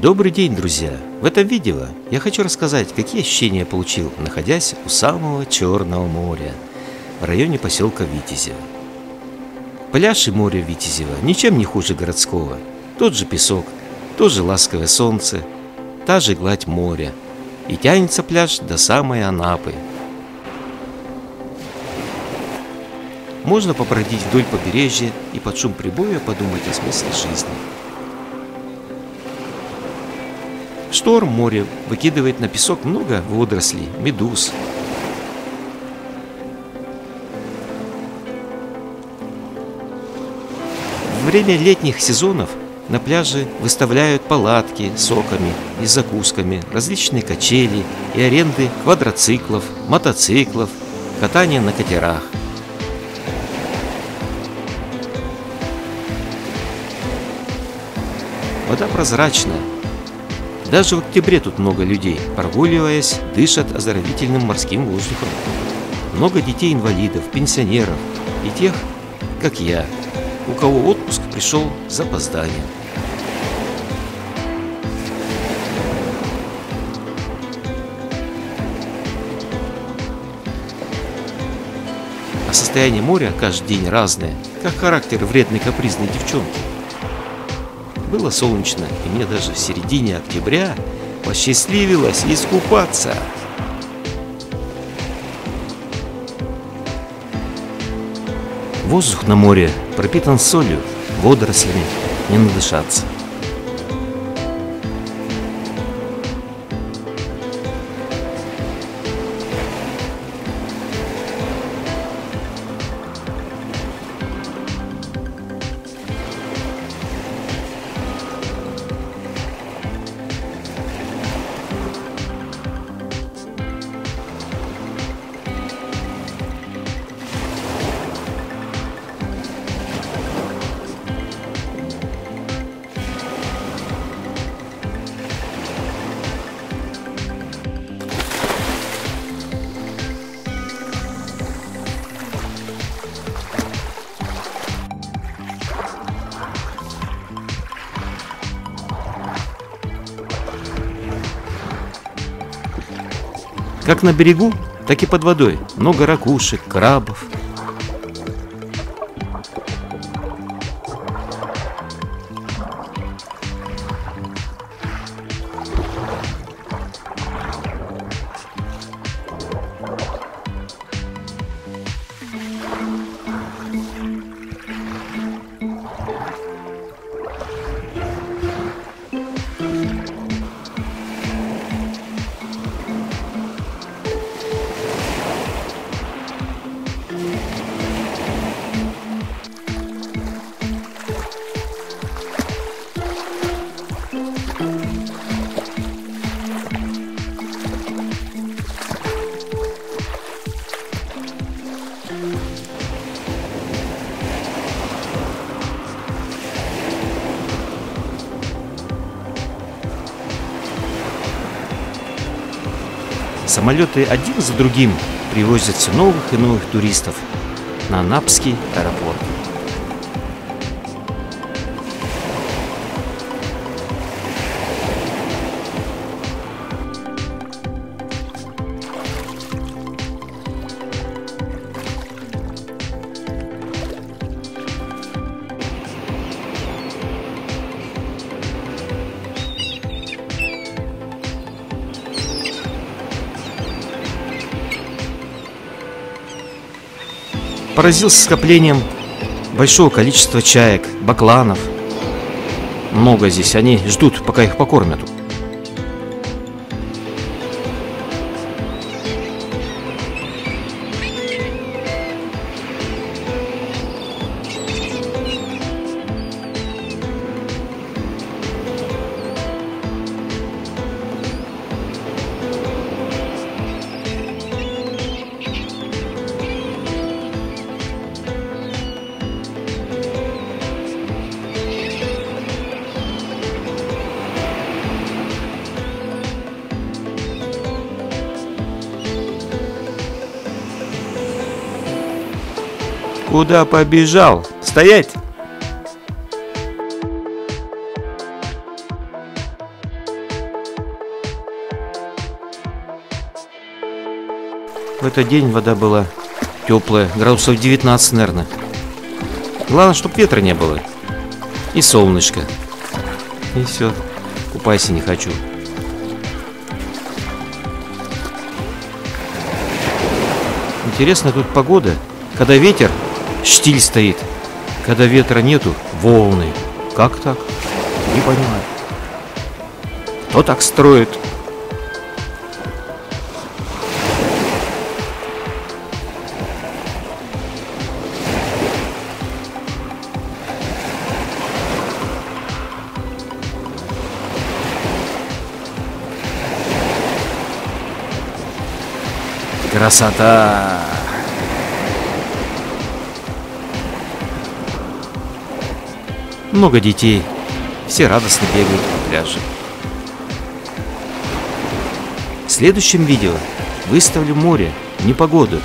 Добрый день, друзья! В этом видео я хочу рассказать, какие ощущения я получил, находясь у самого Черного моря, в районе поселка Витязево. Пляж и море Витязева ничем не хуже городского. Тот же песок, тот же ласковое солнце, та же гладь моря. И тянется пляж до самой Анапы. Можно побродить вдоль побережья и под шум прибоя подумать о смысле жизни. Шторм море выкидывает на песок много водорослей, медуз. В время летних сезонов на пляже выставляют палатки с соками и закусками, различные качели и аренды квадроциклов, мотоциклов, катание на катерах. Вода прозрачная, даже в октябре тут много людей, прогуливаясь, дышат оздоровительным морским воздухом. Много детей-инвалидов, пенсионеров и тех, как я, у кого отпуск пришел с запозданием. А состояние моря каждый день разное, как характер вредной капризной девчонки. Было солнечно, и мне даже в середине октября посчастливилось искупаться. Воздух на море пропитан солью, водорослями, не надышаться. Как на берегу, так и под водой. Много ракушек, крабов, Самолеты один за другим привозят все новых и новых туристов на Анапский аэропорт. Поразился скоплением большого количества чаек, бакланов. Много здесь, они ждут, пока их покормят. Куда побежал? Стоять! В этот день вода была теплая, градусов 19, наверное. Главное, чтобы ветра не было. И солнышко. И все. Купайся не хочу. Интересно тут погода, когда ветер штиль стоит. Когда ветра нету, волны. Как так? Не понимаю. Кто так строит? Красота! Много детей. Все радостно бегают по пляжу. В следующем видео выставлю море, непогоду,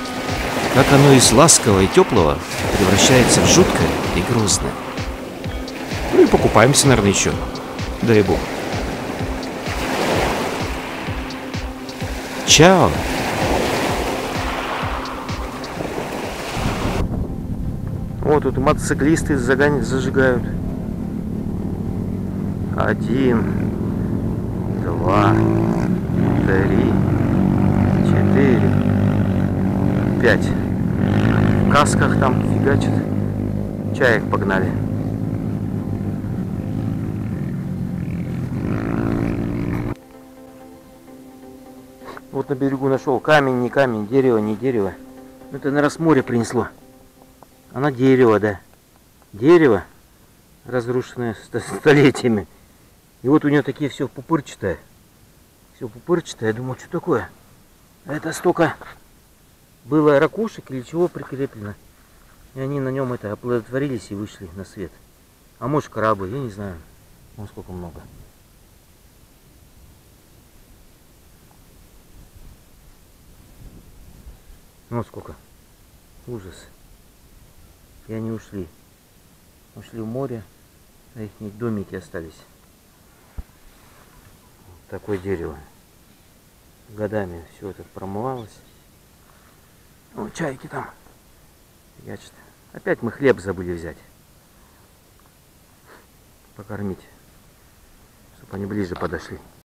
как оно из ласкового и теплого превращается в жуткое и грозное. Ну и покупаемся, наверное, еще. Дай бог. Чао! Вот тут мотоциклисты загон... зажигают. Один, два, три, четыре, пять. В касках там фигачат. Чаек погнали. Вот на берегу нашел камень, не камень, дерево, не дерево. Это, наверное, с моря принесло. Она дерево, да. Дерево, разрушенное столетиями. И вот у нее такие все пупырчатое. Все пупырчатое. Я думал, что такое? Это столько было ракушек или чего прикреплено. И они на нем это оплодотворились и вышли на свет. А может крабы, я не знаю. Ну сколько много. Ну сколько. Ужас. И они ушли. Ушли в море, а их домики остались. Такое дерево. Годами все это промывалось. Ну, чайки там. Ячат. Опять мы хлеб забыли взять. Покормить. Чтобы они ближе подошли.